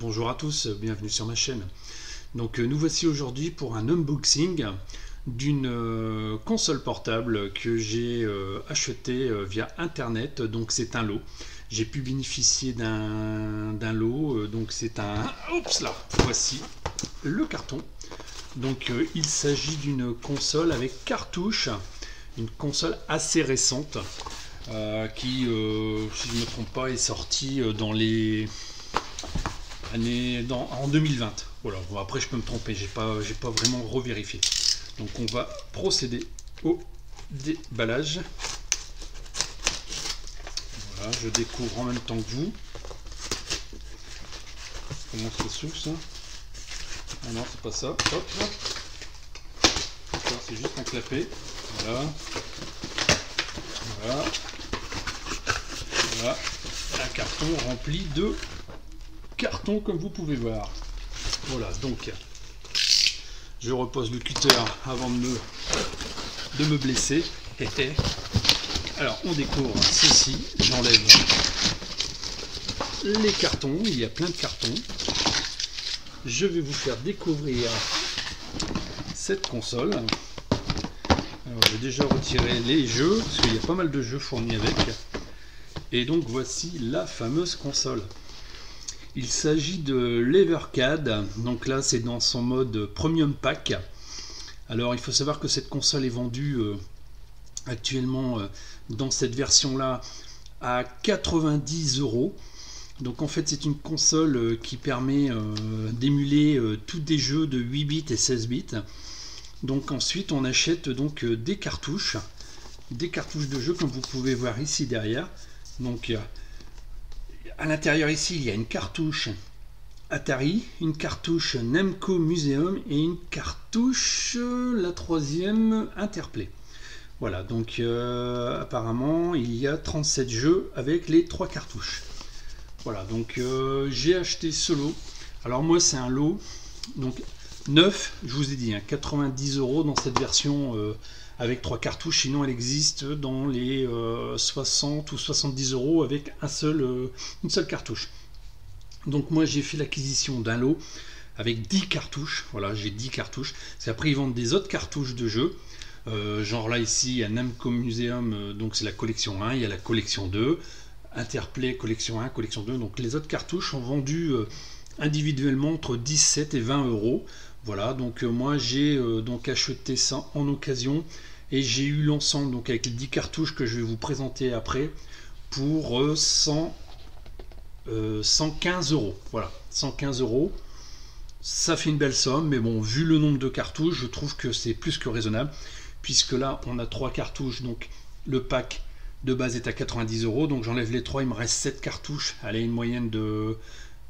Bonjour à tous, bienvenue sur ma chaîne. Donc euh, nous voici aujourd'hui pour un unboxing d'une euh, console portable que j'ai euh, acheté via internet. Donc c'est un lot. J'ai pu bénéficier d'un lot. donc c'est un... Oups là Voici le carton. Donc il s'agit d'une console avec cartouche. Une console assez récente. qui, si je ne me trompe pas, est sortie dans les en 2020. Voilà, après je peux me tromper, j'ai pas, j'ai pas vraiment revérifié. Donc on va procéder au déballage. Voilà, je découvre en même temps que vous. Comment ça s'ouvre ça? Ah non, c'est pas ça. Hop. C'est juste un clapet. Voilà. Voilà. Voilà. Un carton rempli de carton comme vous pouvez voir. Voilà, donc je repose le cutter avant de me, de me blesser. Alors on découvre ceci, j'enlève les cartons, il y a plein de cartons. Je vais vous faire découvrir cette console. Alors j'ai déjà retiré les jeux, parce qu'il y a pas mal de jeux fournis avec. Et donc voici la fameuse console. Il s'agit de l'Evercad, donc là c'est dans son mode Premium Pack. Alors il faut savoir que cette console est vendue euh, actuellement euh, dans cette version là à 90 euros. Donc en fait c'est une console euh, qui permet d'émuler tous des jeux de 8 bits et 16 bits. Donc ensuite on achète donc des cartouches, des cartouches de jeu comme vous pouvez voir ici derrière. Donc à l'intérieur ici, il y a une cartouche Atari, une cartouche Namco Museum et une cartouche, la troisième, Interplay. Voilà, donc euh, apparemment il y a 37 jeux avec les trois cartouches. Voilà, donc euh, j'ai acheté ce lot. Alors moi c'est un lot, donc neuf, je vous ai dit, 90 hein, euros dans cette version euh, avec trois cartouches, sinon elle existe dans les 60 euh, ou 70 euros avec euh, une seule cartouche. Donc moi j'ai fait l'acquisition d'un lot avec 10 cartouches, voilà j'ai 10 cartouches, c'est après ils vendent des autres cartouches de jeux, euh, genre là ici il y a Namco Museum, donc c'est la collection 1, il y a la collection 2, Interplay collection 1, collection 2, donc les autres cartouches sont vendues individuellement entre 17 et 20 euros. Voilà, donc moi j'ai donc acheté ça en occasion et j'ai eu l'ensemble, donc avec les 10 cartouches que je vais vous présenter après, pour 100, euh, 115 euh, euros. Voilà, 115 euros. Ça fait une belle somme, mais bon, vu le nombre de cartouches, je trouve que c'est plus que raisonnable, puisque là, on a 3 cartouches, donc le pack de base est à 90 euros, donc j'enlève les 3, il me reste 7 cartouches. Allez, une moyenne de,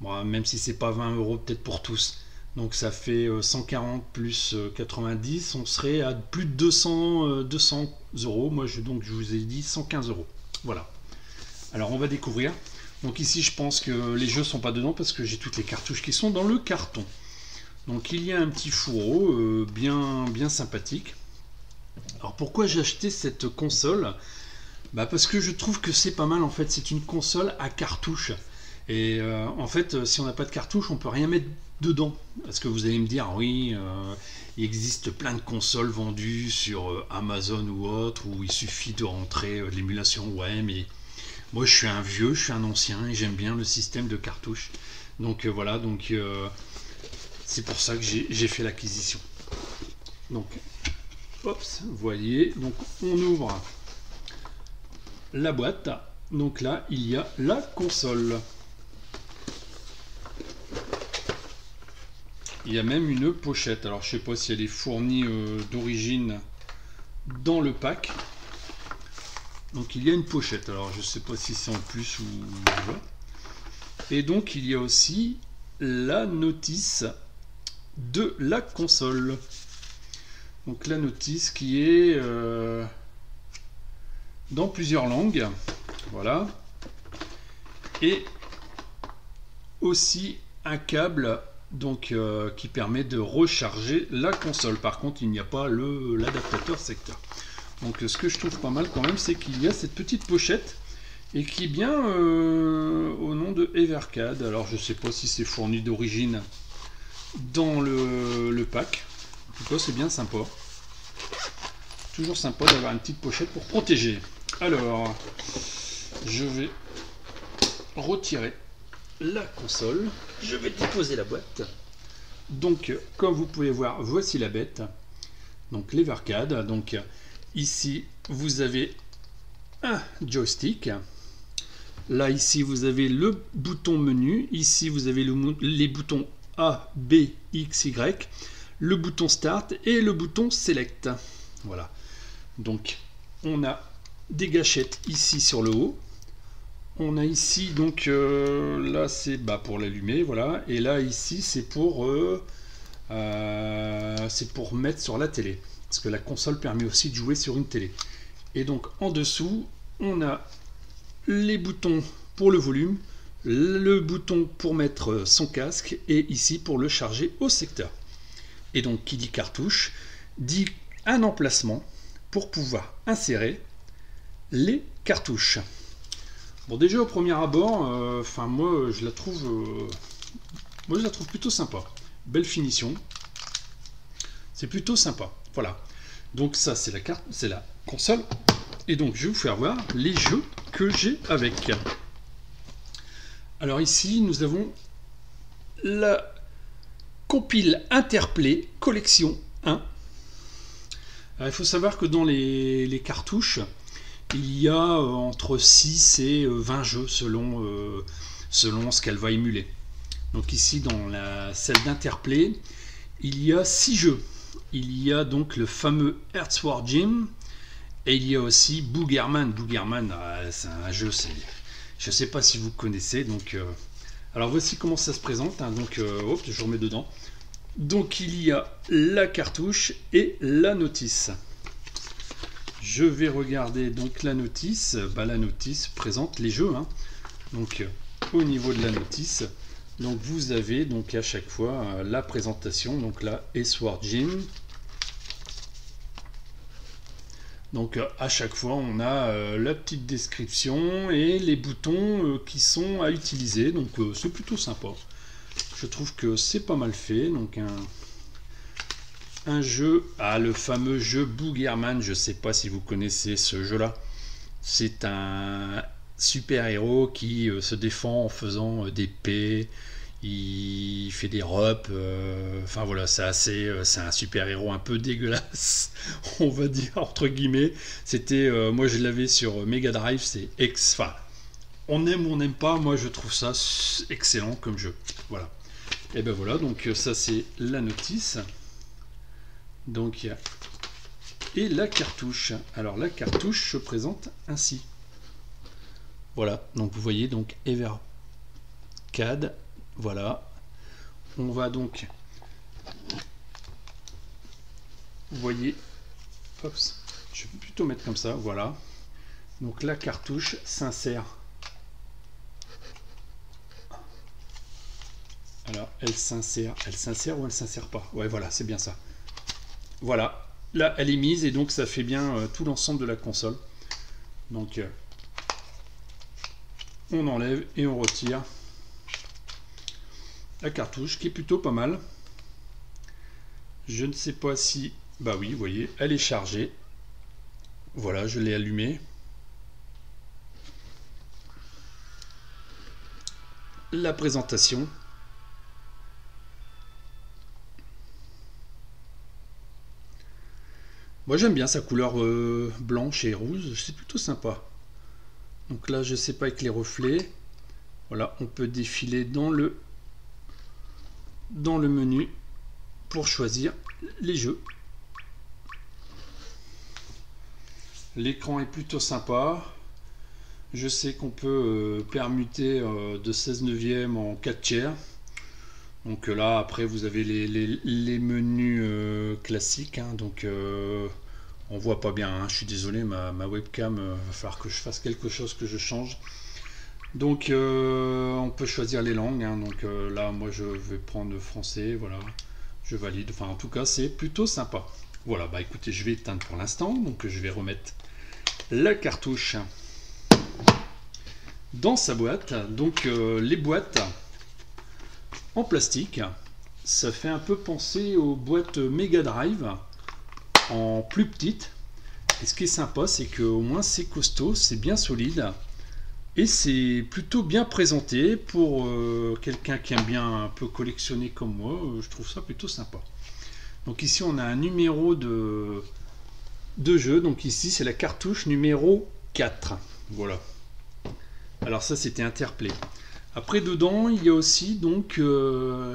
bon, même si c'est pas 20 euros peut-être pour tous, donc ça fait 140 euh, plus 90, euh, on serait à plus de 200, 200 euh, euros. Moi, je, donc, je vous ai dit 115 euros. Voilà. Alors, on va découvrir. Donc ici, je pense que les jeux sont pas dedans parce que j'ai toutes les cartouches qui sont dans le carton. Donc il y a un petit fourreau bien, bien sympathique. Alors pourquoi j'ai acheté cette console? Bah Parce que je trouve que c'est pas mal en fait. C'est une console à cartouche. Et en fait, si on n'a pas de cartouche, on peut rien mettre dedans. Est-ce que vous allez me dire, oui, euh, il existe plein de consoles vendues sur euh, Amazon ou autre, où il suffit de rentrer euh, l'émulation. Ouais, mais moi je suis un vieux, je suis un ancien et j'aime bien le système de cartouches. Donc voilà, donc c'est pour ça que j'ai fait l'acquisition. Donc, hop, voyez, donc on ouvre la boîte. Donc là, il y a la console. Il y a même une pochette. Alors je sais pas si elle est fournie euh, d'origine dans le pack. Donc il y a une pochette. Alors je sais pas si c'est en plus ou Et donc il y a aussi la notice de la console. Donc la notice qui est euh, dans plusieurs langues. Voilà. Et aussi un câble donc euh, qui permet de recharger la console. Par contre, il n'y a pas l'adaptateur secteur. Donc ce que je trouve pas mal quand même, c'est qu'il y a cette petite pochette et qui est bien euh, au nom de Evercade. Alors je sais pas si c'est fourni d'origine dans le, le pack. En tout cas c'est bien sympa. Toujours sympa d'avoir une petite pochette pour protéger. Alors, je vais retirer la console. Je vais déposer la boîte. Donc, comme vous pouvez voir, voici la bête. Donc, l'Evercade. Donc, ici, vous avez un joystick. Là, ici, vous avez le bouton menu. Ici, vous avez les boutons A, B, X, Y. Le bouton Start et le bouton Select. Voilà. Donc, on a des gâchettes ici sur le haut. On a ici, donc euh, là c'est bah, pour l'allumer, voilà. Et là ici c'est pour, euh, euh, c'est pour mettre sur la télé. Parce que la console permet aussi de jouer sur une télé. Et donc en dessous, on a les boutons pour le volume, le bouton pour mettre son casque et ici pour le charger au secteur. Et donc qui dit cartouche dit un emplacement pour pouvoir insérer les cartouches. Bon, déjà au premier abord, euh, enfin moi je la trouve, euh, moi je la trouve plutôt sympa. Belle finition, c'est plutôt sympa. Voilà. Donc ça c'est la carte, c'est la console. Et donc je vais vous faire voir les jeux que j'ai avec. Alors ici nous avons la compile Interplay collection 1. il faut savoir que dans les cartouches, il y a euh, entre 6 et 20 euh, jeux selon, euh, selon ce qu'elle va émuler. Donc ici dans la celle d'Interplay, il y a 6 jeux. Il y a donc le fameux Earthward Gym et il y a aussi Boogerman. Boogerman, ah, c'est un jeu, je ne sais pas si vous connaissez. Donc, alors voici comment ça se présente. Hein. donc hop, je remets dedans. Donc il y a la cartouche et la notice. Je vais regarder donc la notice. Bah, la notice présente les jeux. Hein. Donc au niveau de la notice, donc vous avez donc à chaque fois euh, la présentation. Donc là, Sword Gym. Donc euh, à chaque fois, on a euh, la petite description et les boutons qui sont à utiliser. Donc c'est plutôt sympa. Je trouve que c'est pas mal fait. Donc un un jeu, ah, le fameux jeu Boogerman, je ne sais pas si vous connaissez ce jeu-là. C'est un super-héros qui euh, se défend en faisant euh, des P, il fait des reps, euh, enfin voilà, c'est assez, c'est un super-héros un peu dégueulasse, on va dire, entre guillemets. C'était, moi je l'avais sur Mega Drive, c'est ex, enfin, on aime ou on n'aime pas, moi je trouve ça excellent comme jeu. Voilà. Et ben voilà, donc ça c'est la notice. Donc et la cartouche. Alors la cartouche se présente ainsi. Voilà, donc vous voyez donc Evercad. Voilà. On va donc vous voyez je vais plutôt mettre comme ça, voilà. Donc la cartouche s'insère. Alors elle s'insère, elle s'insère ou elle s'insère pas? Ouais voilà, c'est bien ça. Voilà, là elle est mise et donc ça fait bien euh, tout l'ensemble de la console. Donc euh, on enlève et on retire la cartouche qui est plutôt pas mal. Je ne sais pas si... Bah oui, vous voyez, elle est chargée. Voilà, je l'ai allumée. La présentation. Moi j'aime bien sa couleur euh, blanche et rouge, c'est plutôt sympa. Donc là je sais pas avec les reflets. Voilà, on peut défiler dans le dans le menu pour choisir les jeux. L'écran est plutôt sympa. Je sais qu'on peut euh, permuter euh, de 16 neuvième en 4 tiers. Donc euh, là, après, vous avez les, menus euh, classiques. Hein. donc, euh, on voit pas bien. Hein. je suis désolé, ma, webcam, va falloir que je fasse quelque chose que je change. Donc, on peut choisir les langues. Hein. donc là, moi, je vais prendre français. Voilà, je valide. Enfin, en tout cas, c'est plutôt sympa. Voilà, bah écoutez, je vais éteindre pour l'instant. Donc, je vais remettre la cartouche dans sa boîte. Donc les boîtes en plastique, ça fait un peu penser aux boîtes Mega Drive en plus petite. Et ce qui est sympa, c'est qu'au moins c'est costaud, c'est bien solide. Et c'est plutôt bien présenté pour euh, quelqu'un qui aime bien un peu collectionner comme moi. Euh, je trouve ça plutôt sympa. Donc ici on a un numéro de, de jeu. Donc ici c'est la cartouche numéro 4. Voilà. Alors ça c'était Interplay. Après dedans il y a aussi donc euh,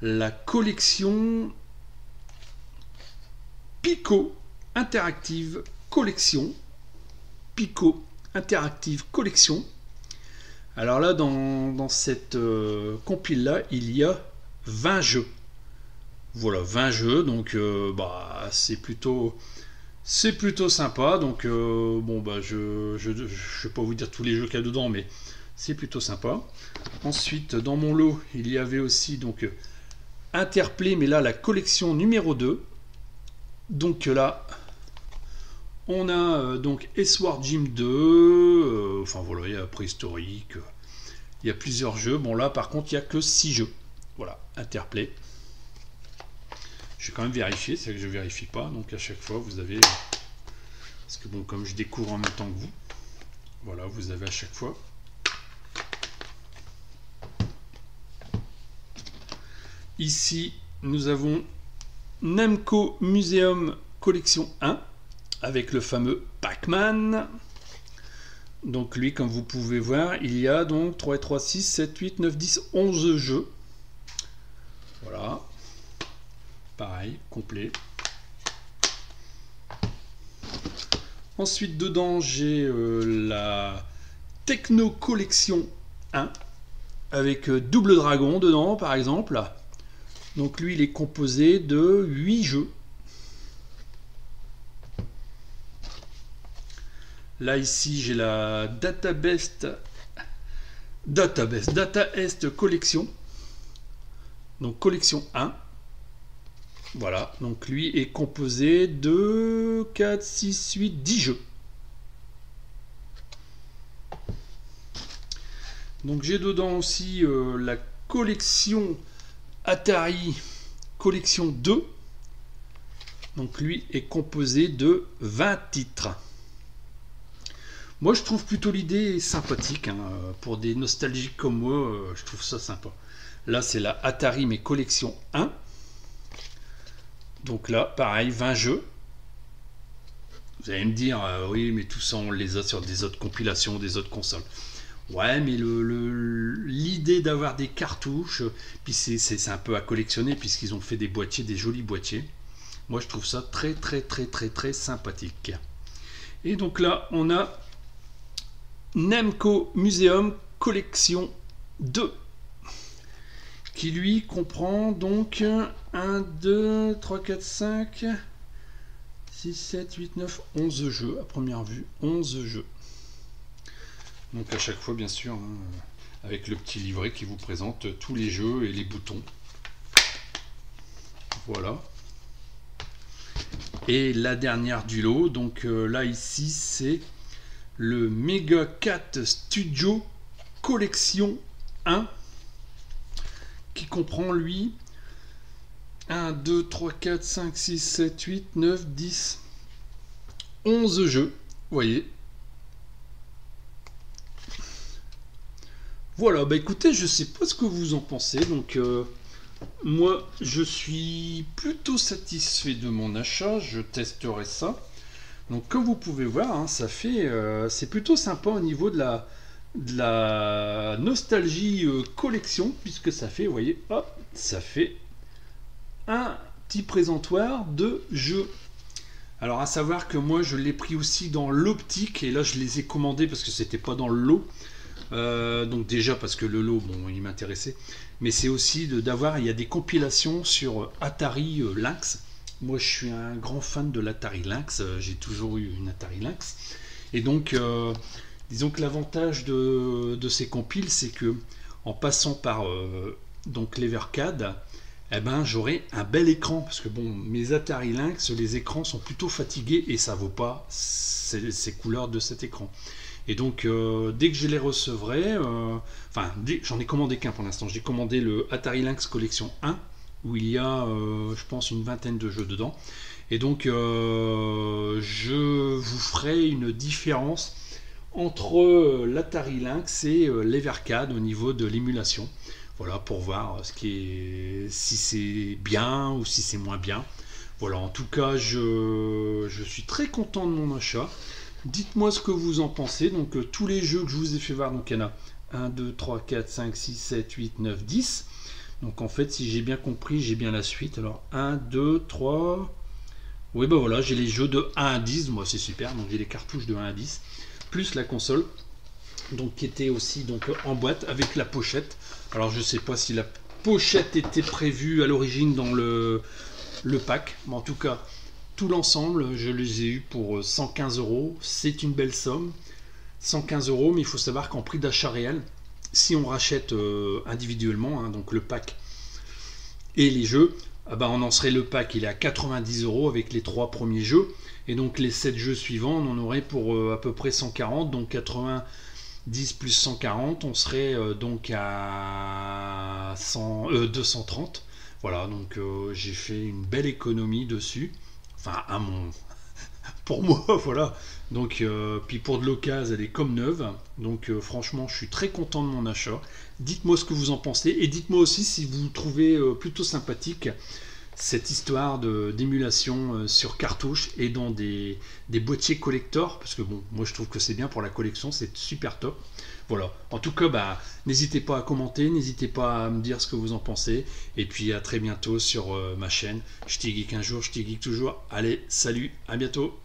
la collection Pico Interactive Collection. Pico Interactive Collection. Alors là, dans, cette euh, compile-là, il y a 20 jeux. Voilà, 20 jeux, donc euh, bah, c'est plutôt, c'est plutôt sympa. Donc euh, bon, bah, je ne vais pas vous dire tous les jeux qu'il y a dedans, mais c'est plutôt sympa. Ensuite, dans mon lot, il y avait aussi donc Interplay, mais là, la collection numéro 2. Donc là, on a euh, donc Eswar Gym 2, euh, enfin voilà, il y a préhistorique, il y a plusieurs jeux. Bon là par contre il n'y a que 6 jeux. Voilà, Interplay. Je vais quand même vérifier, c'est que je vérifie pas, donc à chaque fois vous avez. Parce que bon, comme je découvre en même temps que vous, voilà, vous avez à chaque fois. Ici, nous avons Namco Museum Collection 1 avec le fameux Pac-Man. Donc lui, comme vous pouvez voir, il y a donc 3 et 3, 6, 7, 8, 9, 10, 11 jeux. Voilà. Pareil, complet. Ensuite, dedans, j'ai euh, la Techno Collection 1 avec euh, Double Dragon dedans, par exemple. Donc lui, il est composé de 8 jeux. Là, ici, j'ai la Databest, Database, Est Collection. Donc, collection 1. Voilà, donc lui est composé de 4, 6, 8, 10 jeux. Donc j'ai dedans aussi euh, la collection Atari Collection 2. Donc lui est composé de 20 titres. Moi, je trouve plutôt l'idée sympathique. Hein, pour des nostalgiques comme moi, euh, je trouve ça sympa. Là, c'est la Atari, mais collection 1. Donc là, pareil, 20 jeux. Vous allez me dire, euh, oui, mais tout ça, on les a sur des autres compilations, des autres consoles. Ouais, mais l'idée d'avoir des cartouches, puis c'est un peu à collectionner, puisqu'ils ont fait des boîtiers, des jolis boîtiers. Moi, je trouve ça très, très, très, très, très sympathique. Et donc là, on a Nemco Museum Collection 2 qui lui comprend donc 1, 2, 3, 4, 5, 6, 7, 8, 9, 11 jeux à première vue, 11 jeux. Donc à chaque fois bien sûr, hein, avec le petit livret qui vous présente tous les jeux et les boutons. Voilà. Et la dernière du lot, donc euh, là ici c'est le Mega 4 Studio Collection 1 qui comprend lui 1, 2, 3, 4, 5, 6, 7, 8, 9, 10, 11 jeux. Vous voyez. Voilà, bah écoutez, je sais pas ce que vous en pensez. Donc, euh, moi, je suis plutôt satisfait de mon achat. Je testerai ça. Donc comme vous pouvez voir, hein, ça fait, euh, c'est plutôt sympa au niveau de la, de la nostalgie euh, collection, puisque ça fait, vous voyez, hop, ça fait un petit présentoir de jeux. Alors à savoir que moi je l'ai pris aussi dans l'optique, et là je les ai commandés parce que c'était pas dans le lot. Euh, donc déjà parce que le lot, bon, il m'intéressait, mais c'est aussi d'avoir, il y a des compilations sur Atari Lynx. Moi, je suis un grand fan de l'Atari Lynx. Euh, j'ai toujours eu une Atari Lynx. Et donc, euh, disons que l'avantage de, ces compiles, c'est que en passant par euh, eh ben, j'aurai un bel écran. Parce que bon, mes Atari Lynx, les écrans sont plutôt fatigués et ça vaut pas ces, couleurs de cet écran. Et donc, dès que je les recevrai, enfin, j'en ai commandé qu'un pour l'instant. J'ai commandé le Atari Lynx Collection 1, où il y a, je pense, une vingtaine de jeux dedans. Et donc, je vous ferai une différence entre l'Atari Lynx et l'Evercad au niveau de l'émulation. Voilà, pour voir ce qui est, si c'est bien ou si c'est moins bien. Voilà, en tout cas, je, suis très content de mon achat. Dites-moi ce que vous en pensez. Donc, euh, tous les jeux que je vous ai fait voir, donc il y en a 1, 2, 3, 4, 5, 6, 7, 8, 9, 10. Donc, en fait, si j'ai bien compris, j'ai bien la suite. Alors, 1, 2, 3. Oui, ben voilà, j'ai les jeux de 1 à 10. Moi, c'est super. Donc, j'ai les cartouches de 1 à 10. Plus la console. Donc, qui était aussi donc, en boîte avec la pochette. Alors, je sais pas si la pochette était prévue à l'origine dans le pack. Mais en tout cas, tout l'ensemble, je les ai eu pour 115 euh, euros. C'est une belle somme. 115 euros, mais il faut savoir qu'en prix d'achat réel, si on rachète euh, individuellement, hein, donc le pack et les jeux, bah, on en serait le pack, il est à 90 euros avec les trois premiers jeux. Et donc les 7 jeux suivants, on en aurait pour euh, à peu près 140, donc 90 plus 140, on serait donc à 230. Voilà, donc j'ai fait une belle économie dessus. Enfin, à mon. pour moi, voilà. Donc, euh, puis pour de l'occasion, elle est comme neuve. Donc, euh, franchement, je suis très content de mon achat. Dites-moi ce que vous en pensez et dites-moi aussi si vous trouvez plutôt sympathique cette histoire d'émulation sur cartouche et dans des, des, boîtiers collector. Parce que, bon, moi je trouve que c'est bien pour la collection, c'est super top. Voilà. En tout cas, bah, n'hésitez pas à commenter, n'hésitez pas à me dire ce que vous en pensez. Et puis à très bientôt sur euh, ma chaîne. Je geek un jour, je geek toujours. Allez, salut, à bientôt.